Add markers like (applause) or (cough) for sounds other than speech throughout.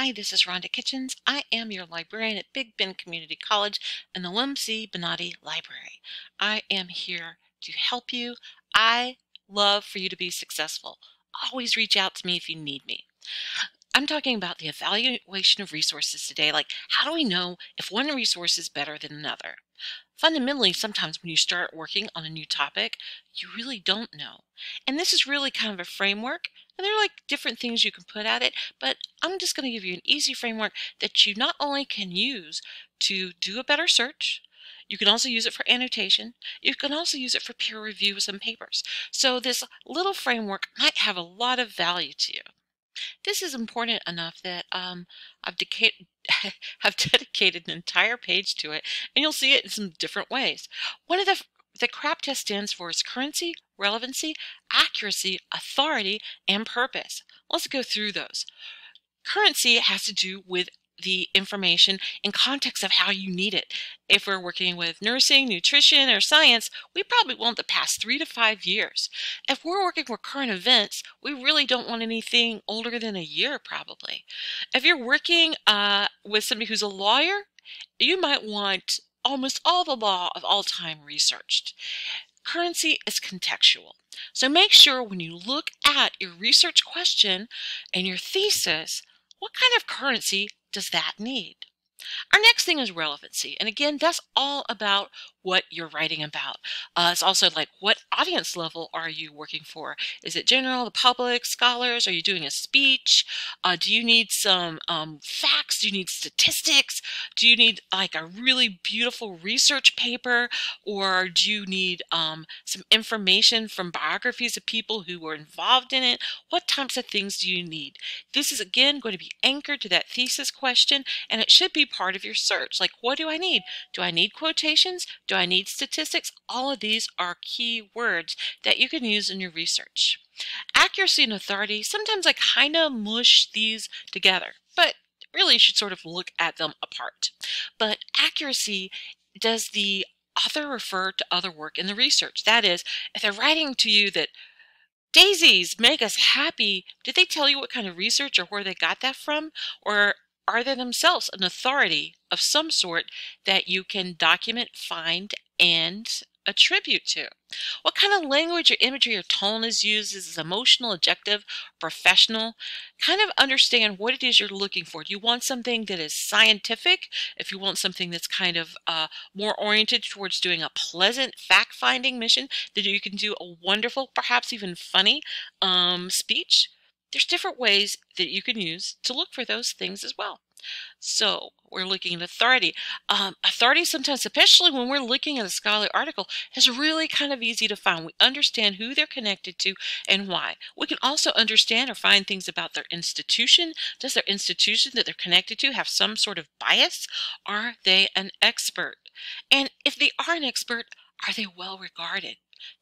Hi, this is Rhonda Kitchens. I am your librarian at Big Bend Community College and the Wim C. Bonaudi Library. I am here to help you. I love for you to be successful. Always reach out to me if you need me. I'm talking about the evaluation of resources today. Like, how do we know if one resource is better than another? Fundamentally, sometimes when you start working on a new topic, you really don't know. And this is really kind of a framework, and there are like different things you can put at it, but I'm just going to give you an easy framework that you not only can use to do a better search, you can also use it for annotation. You can also use it for peer review of some papers. So this little framework might have a lot of value to you. This is important enough that um, I've, (laughs) I've (laughs) dedicated an entire page to it, and you'll see it in some different ways. One of the the CRAAP test stands for is currency, relevancy, accuracy, authority, and purpose. Let's go through those. Currency has to do with the information in context of how you need it. If we're working with nursing, nutrition, or science, we probably want the past three to five years. If we're working with current events, we really don't want anything older than a year, probably. If you're working uh, with somebody who's a lawyer, you might want almost all the law of all time researched. Currency is contextual. So make sure when you look at your research question and your thesis, what kind of currency does that need? Our next thing is relevancy. And again, that's all about what you're writing about. Uh, it's also like what audience level are you working for? Is it general, the public, scholars? Are you doing a speech? Uh, do you need some um, facts? Do you need statistics? Do you need like a really beautiful research paper? Or do you need um, some information from biographies of people who were involved in it? What types of things do you need? This is again going to be anchored to that thesis question and it should be part of your search. Like what do I need? Do I need quotations? Do I need statistics? All of these are key words that you can use in your research. Accuracy and authority, sometimes I kind of mush these together, but really you should sort of look at them apart. But accuracy, does the author refer to other work in the research? That is, if they're writing to you that daisies make us happy, did they tell you what kind of research or where they got that from? Or are they themselves an authority of some sort that you can document, find, and attribute to? What kind of language or imagery or tone is used? Is it emotional, objective, professional? Kind of understand what it is you're looking for. Do you want something that is scientific? If you want something that's kind of uh, more oriented towards doing a pleasant fact-finding mission, that you can do a wonderful, perhaps even funny um, speech there's different ways that you can use to look for those things as well. So we're looking at authority. Um, authority sometimes, especially when we're looking at a scholarly article, is really kind of easy to find. We understand who they're connected to and why. We can also understand or find things about their institution. Does their institution that they're connected to have some sort of bias? Are they an expert? And if they are an expert, are they well regarded?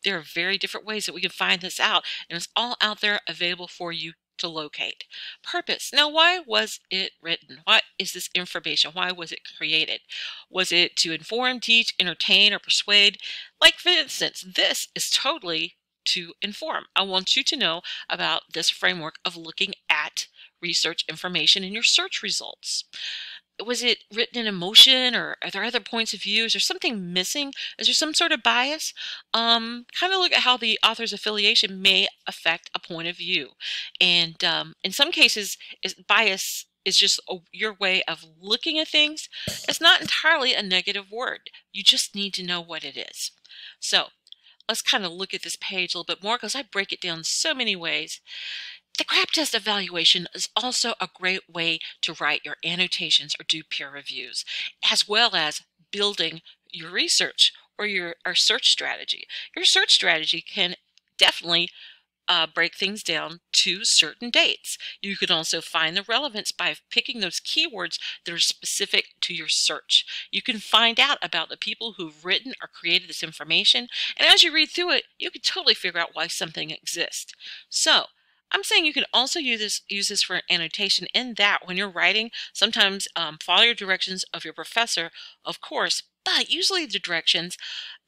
There are very different ways that we can find this out, and it's all out there available for you to locate. Purpose. Now, why was it written? What is this information? Why was it created? Was it to inform, teach, entertain, or persuade? Like, for instance, this is totally to inform. I want you to know about this framework of looking at research information in your search results was it written in emotion or are there other points of view? Is there something missing? Is there some sort of bias? Um, kind of look at how the author's affiliation may affect a point of view. And um, in some cases, is bias is just a, your way of looking at things. It's not entirely a negative word. You just need to know what it is. So let's kind of look at this page a little bit more because I break it down so many ways. The CRAAP test evaluation is also a great way to write your annotations or do peer reviews, as well as building your research or your or search strategy. Your search strategy can definitely uh, break things down to certain dates. You can also find the relevance by picking those keywords that are specific to your search. You can find out about the people who've written or created this information, and as you read through it, you can totally figure out why something exists. So, I'm saying you can also use this, use this for annotation in that when you're writing, sometimes um, follow your directions of your professor, of course, but usually the directions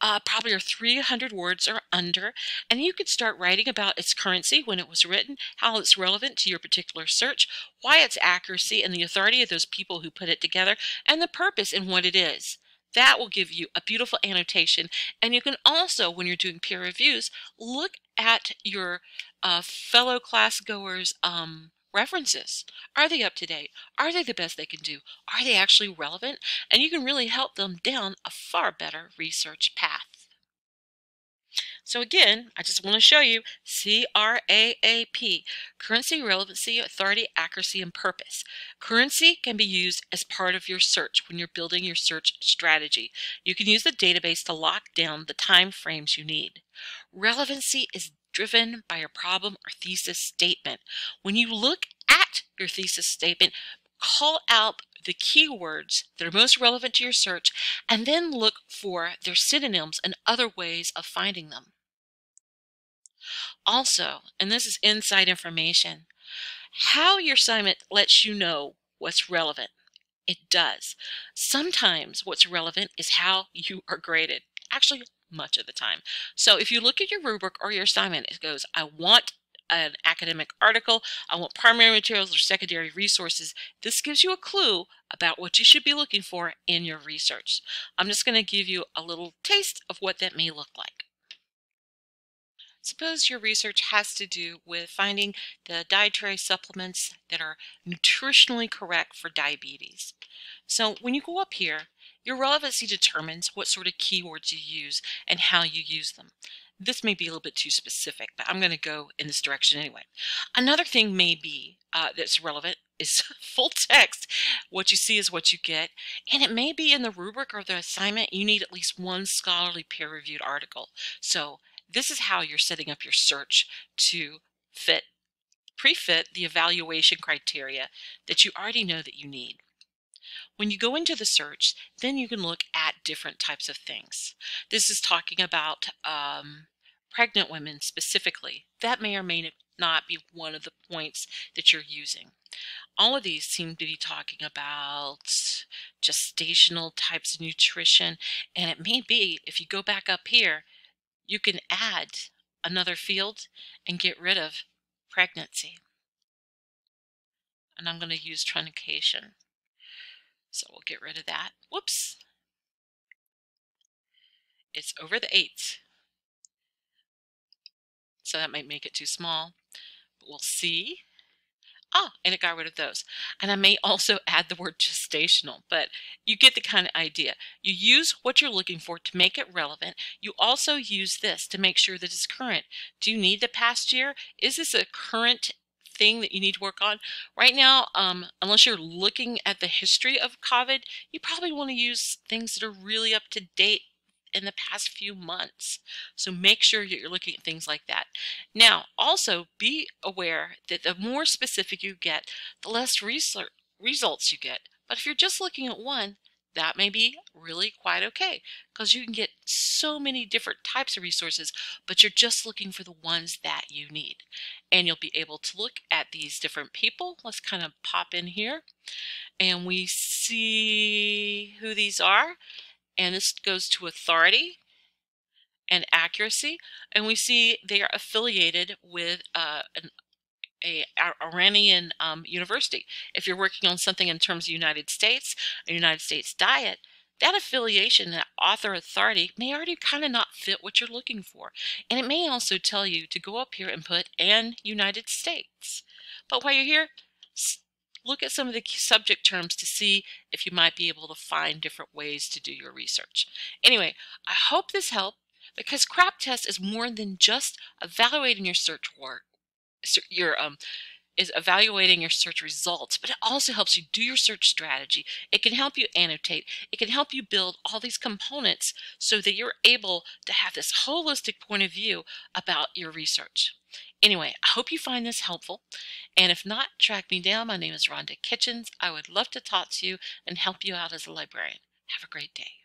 uh, probably are 300 words or under, and you could start writing about its currency when it was written, how it's relevant to your particular search, why its accuracy and the authority of those people who put it together, and the purpose and what it is. That will give you a beautiful annotation. And you can also, when you're doing peer reviews, look at your uh, fellow class goers' um, references. Are they up to date? Are they the best they can do? Are they actually relevant? And you can really help them down a far better research path. So again, I just want to show you CRAAP, Currency, Relevancy, Authority, Accuracy, and Purpose. Currency can be used as part of your search when you're building your search strategy. You can use the database to lock down the time frames you need. Relevancy is driven by your problem or thesis statement. When you look at your thesis statement, call out the keywords that are most relevant to your search and then look for their synonyms and other ways of finding them. Also, and this is inside information, how your assignment lets you know what's relevant. It does. Sometimes what's relevant is how you are graded. Actually, much of the time. So if you look at your rubric or your assignment, it goes, I want an academic article, I want primary materials or secondary resources. This gives you a clue about what you should be looking for in your research. I'm just going to give you a little taste of what that may look like. Suppose your research has to do with finding the dietary supplements that are nutritionally correct for diabetes. So when you go up here, your relevancy determines what sort of keywords you use and how you use them. This may be a little bit too specific, but I'm going to go in this direction anyway. Another thing may be uh, that's relevant is (laughs) full text. What you see is what you get. And it may be in the rubric or the assignment, you need at least one scholarly peer-reviewed article. So this is how you're setting up your search to fit, pre-fit the evaluation criteria that you already know that you need. When you go into the search, then you can look at different types of things. This is talking about um, pregnant women specifically. That may or may not be one of the points that you're using. All of these seem to be talking about gestational types of nutrition, and it may be, if you go back up here, you can add another field and get rid of pregnancy. And I'm going to use truncation. So we'll get rid of that. Whoops. It's over the 8. So that might make it too small. But we'll see. Ah, and it got rid of those. And I may (laughs) also add the word gestational, but you get the kind of idea. You use what you're looking for to make it relevant. You also use this to make sure that it's current. Do you need the past year? Is this a current thing that you need to work on. Right now, um, unless you're looking at the history of COVID, you probably want to use things that are really up to date in the past few months. So make sure that you're looking at things like that. Now, also be aware that the more specific you get, the less research results you get. But if you're just looking at one, that may be really quite okay because you can get so many different types of resources, but you're just looking for the ones that you need. And you'll be able to look at these different people. Let's kind of pop in here and we see who these are. And this goes to authority and accuracy. And we see they are affiliated with uh, an a Iranian um, university. If you're working on something in terms of United States, a United States diet, that affiliation, that author authority may already kind of not fit what you're looking for. And it may also tell you to go up here and put and United States. But while you're here, look at some of the subject terms to see if you might be able to find different ways to do your research. Anyway, I hope this helped because CRAAP test is more than just evaluating your search work your um, is evaluating your search results, but it also helps you do your search strategy. It can help you annotate. It can help you build all these components so that you're able to have this holistic point of view about your research. Anyway, I hope you find this helpful. And if not, track me down. My name is Rhonda Kitchens. I would love to talk to you and help you out as a librarian. Have a great day.